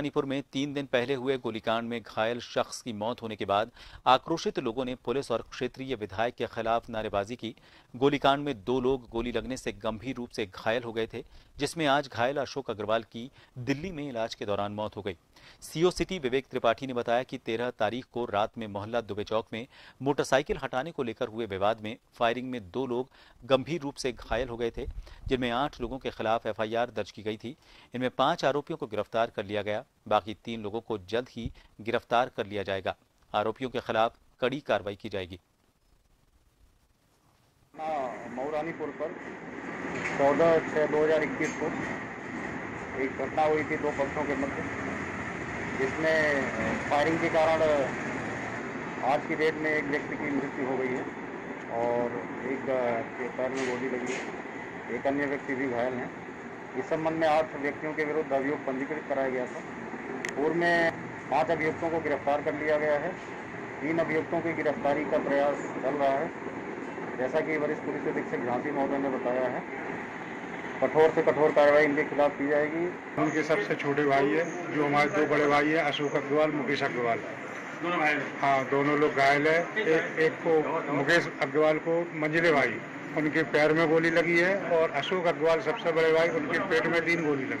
मणिपुर में तीन दिन पहले हुए गोलीकांड में घायल शख्स की मौत होने के बाद आक्रोशित लोगों ने पुलिस और क्षेत्रीय विधायक के खिलाफ नारेबाजी की। गोलीकांड में दो लोग गोली लगने से गंभीर रूप से घायल हो गए थे। जिसमें आज घायल अशोक अग्रवाल की दिल्ली में इलाज के दौरान मौत हो गई। सीओ सिटी विवेक त्रिपाठी ने बताया कि तेरह तारीख को रात में मोहल्ला दुबे चौक में मोटरसाइकिल हटाने को लेकर हुए विवाद में फायरिंग में दो लोग गंभीर रूप से घायल हो गए थे, जिनमें आठ लोगों के खिलाफ एफआईआर दर्ज की गई थी। इनमें पाँच आरोपियों को गिरफ़्तार कर लिया गया, बाकी तीन लोगों को जल्द ही गिरफ़्तार कर लिया जाएगा। आरोपियों के खिलाफ कड़ी कार्रवाई की जाएगी। मऊरानीपुर पर। चौदह छः दो हज़ार इक्कीस को एक घटना हुई थी दो पक्षों के मध्य, जिसमें फायरिंग के कारण आज की डेट में एक व्यक्ति की मृत्यु हो गई है और एक के पैर में गोली लगी है। एक अन्य व्यक्ति भी घायल हैं। इस संबंध में आठ व्यक्तियों के विरुद्ध अभियोग पंजीकृत कराया गया था। पूर्व में पाँच अभियुक्तों को गिरफ़्तार कर लिया गया है। तीन अभियुक्तों की गिरफ्तारी का प्रयास चल रहा है। जैसा कि वरिष्ठ पुलिस अधीक्षक झांसी महोदय ने बताया है कठोर से कठोर कार्रवाई इनके खिलाफ की जाएगी। उनके सबसे छोटे भाई है जो हमारे दो बड़े भाई है अशोक अग्रवाल मुकेश अग्रवाल। दोनों घायल हाँ। दोनों लोग घायल है। एक एक को मुकेश अग्रवाल को मंजिले भाई उनके पैर में गोली लगी है और अशोक अग्रवाल सबसे बड़े भाई उनके पेट में तीन गोली लगी।